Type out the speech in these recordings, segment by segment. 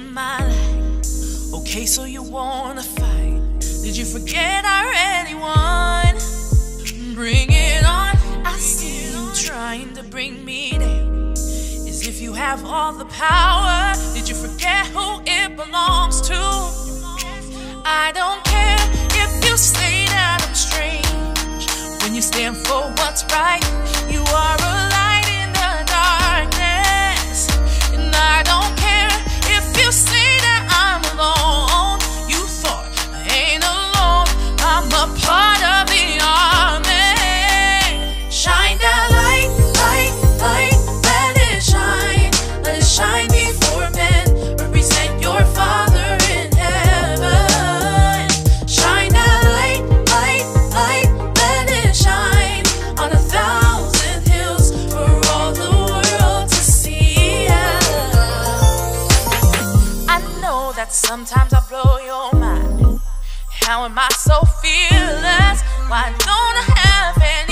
in my life. Okay, so you wanna fight? Did you forget I already won? Bring it on. I see you trying to bring me down. As if you have all the power. Did you forget who it belongs to? I don't care if you say that I'm strange. When you stand for what's right, you are. Sometimes I blow your mind. How am I so fearless? Why don't I have any?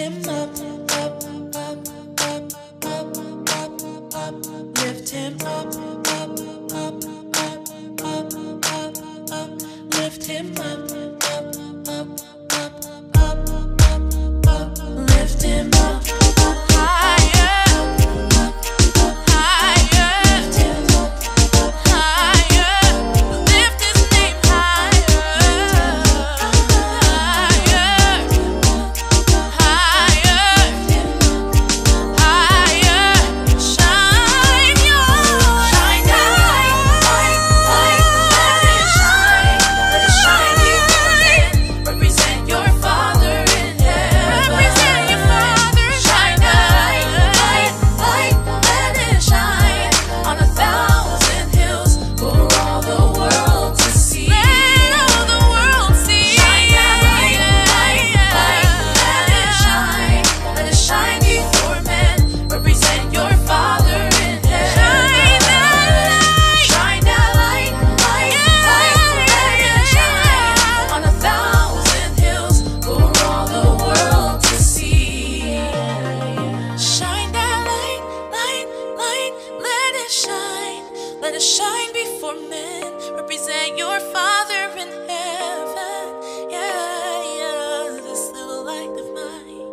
him up, up, up, up, up, up, up, lift him up. shine before men, represent your Father in heaven. Yeah, yeah, this little light of mine,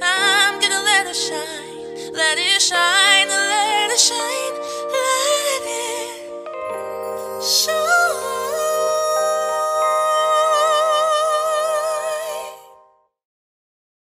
I'm gonna let it shine, let it shine, let it shine, let it shine.